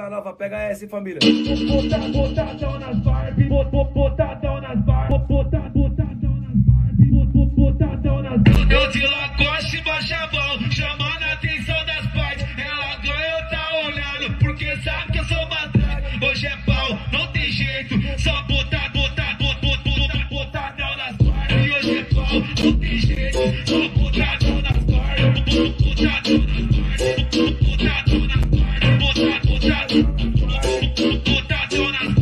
Canova, pega essa, hein, família. Bota, botadão nas Barbie, bot- bot- botadão nas Barbie, bot- bota- botadão nas Barbie, nas Barbie. Eu de Lacoste a mão, chamando a atenção das partes. Ela ganhou, tá olhando, porque sabe que eu sou batalha. Hoje é pau, não tem jeito, só botar, botar, botar, botar, botadão nas partes. Hoje é pau, não tem jeito, só botadão nas partes. Botadão nas partes, botadão nas partes, Putado nas